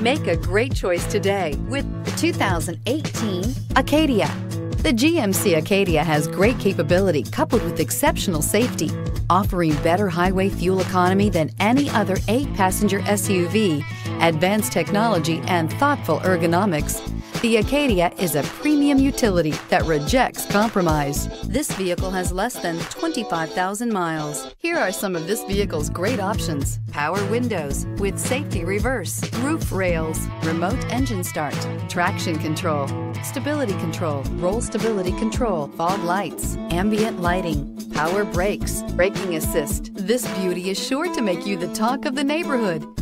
Make a great choice today with the 2018 Acadia. The GMC Acadia has great capability coupled with exceptional safety, offering better highway fuel economy than any other eight passenger SUV, advanced technology, and thoughtful ergonomics. The Acadia is a premium utility that rejects compromise. This vehicle has less than 25,000 miles. Here are some of this vehicle's great options. Power windows with safety reverse, roof rails, remote engine start, traction control, stability control, roll stability control, fog lights, ambient lighting, power brakes, braking assist. This beauty is sure to make you the talk of the neighborhood.